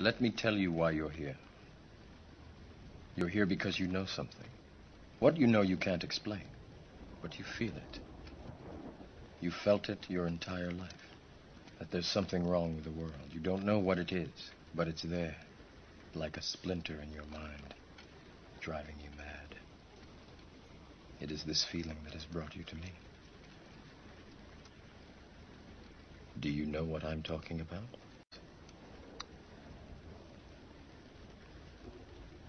Let me tell you why you're here. You're here because you know something. What you know you can't explain, but you feel it. You felt it your entire life. That there's something wrong with the world. You don't know what it is, but it's there, like a splinter in your mind, driving you mad. It is this feeling that has brought you to me. Do you know what I'm talking about?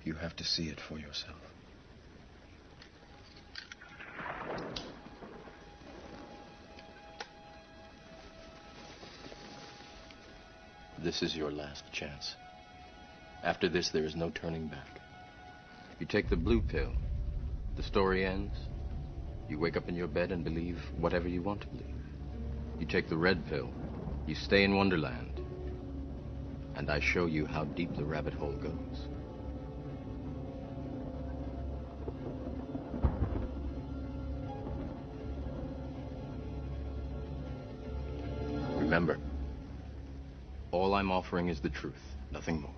You have to see it for yourself. This is your last chance. After this, there is no turning back. You take the blue pill, the story ends. You wake up in your bed and believe whatever you want to believe. You take the red pill, you stay in Wonderland, and I show you how deep the rabbit hole goes. Remember, all I'm offering is the truth, nothing more.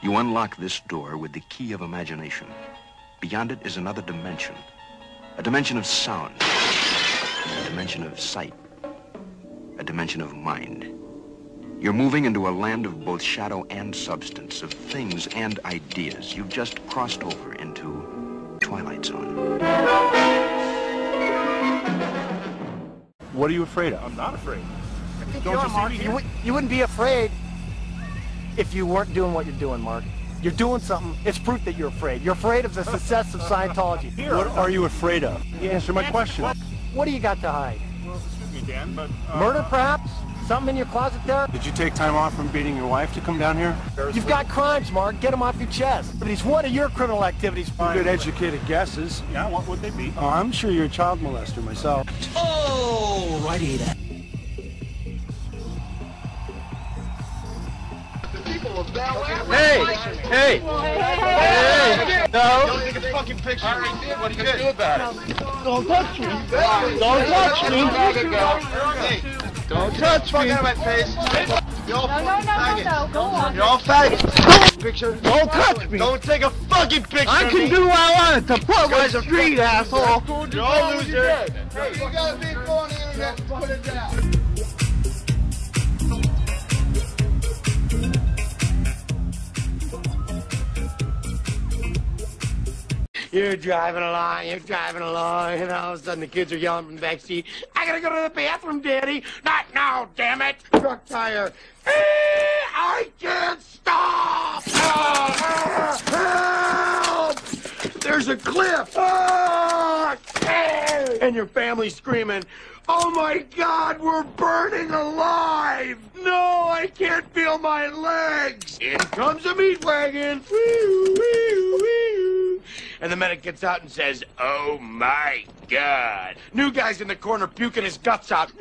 You unlock this door with the key of imagination. Beyond it is another dimension. A dimension of sound. A dimension of sight. A dimension of mind. You're moving into a land of both shadow and substance, of things and ideas. You've just crossed over into Twilight Zone. What are you afraid of? I'm not afraid. Don't you, Mark, you, would, you wouldn't be afraid if you weren't doing what you're doing, Mark. You're doing something. It's proof that you're afraid. You're afraid of the success of Scientology. What are you afraid of? Answer my question. What do you got to hide? Well, excuse me, Dan, but... Uh, Murder, perhaps? Something in your closet there? Did you take time off from beating your wife to come down here? You've got crimes, Mark. Get them off your chest. But it's one of your criminal activities. Good educated guesses. Yeah, what would they be? Oh, I'm sure you're a child molester myself. Oh, righty then. Hey! Hey! Hey! No! Don't take a fucking picture. I already. What are you gonna do about it? Don't touch me. Don't touch me. Hey, don't touch me. out of my face. You're all No, no, no, no, no, go on. You're all faggots. Picture. Don't touch me. Don't take a fucking picture. I can me. do what I want to put my street, asshole. You're all losers. Hey, you gotta be on the internet to put it down. You're driving along, you're driving along, and all of a sudden the kids are yelling from the back seat, I gotta go to the bathroom, Daddy. Not now, damn it. Truck tire. Eh, I can't stop. Ah, Help! There's a cliff. Ah. And your family's screaming, Oh my God, we're burning alive! No, I can't feel my legs! In comes a meat wagon! And the medic gets out and says, Oh my God! New guy's in the corner puking his guts out.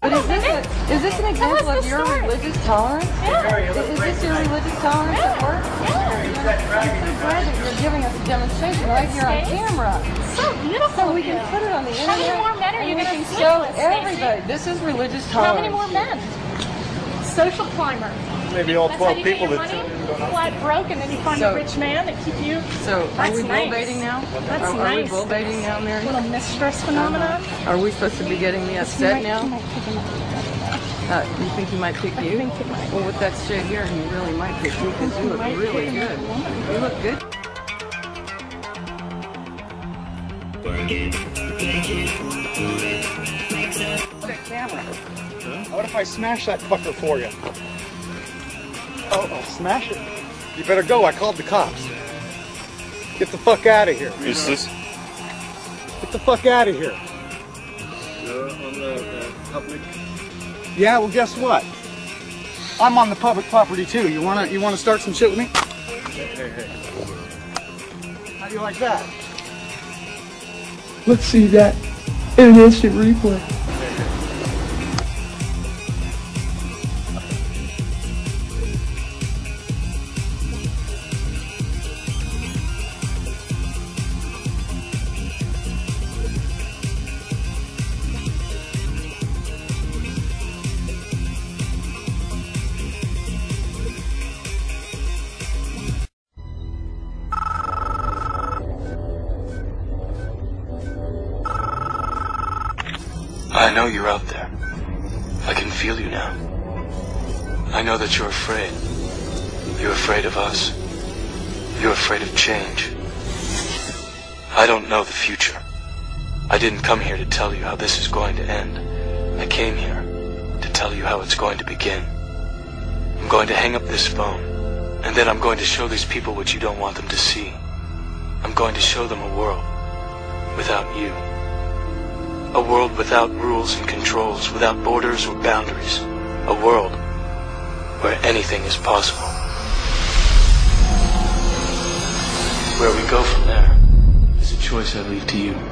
But is this, a, is this an example of your story. religious tolerance? Yeah. Is, is this your religious tolerance at work? Yeah. I'm so glad that you're giving us a demonstration right here on camera. So beautiful. So we can put it on the internet. How many more men are you we gonna show everybody. This is religious How many more men? Social climber. Maybe all That's how 12 you get people that... money. Flat broke, and then you find So- a rich man that keep you. So are That's we bull baiting now? That's are, are we bull baiting now, Mary? Little mistress phenomenon. Are we supposed to be getting me He upset now? Uh, you think he might pick you? think he might. Well, with that straight hair, he really might pick you because you look really good. You look good. That camera. What if I smash that fucker for you? Oh, oh, smash it. You better go. I called the cops. Get the fuck out of here. Is this Get the fuck out of here. on the public? Yeah, well, guess what? I'm on the public property too. You wanna you wanna start some shit with me? Hey, hey, hey. How do you like that? Let's see that in an instant replay. I know you're out there. I can feel you now. I know that you're afraid. You're afraid of us. You're afraid of change. I don't know the future. I didn't come here to tell you how this is going to end. I came here to tell you how it's going to begin. I'm going to hang up this phone, and then I'm going to show these people what you don't want them to see. I'm going to show them a world without you. A world without rules and controls, without borders or boundaries. A world where anything is possible. Where we go from there is a choice I leave to you.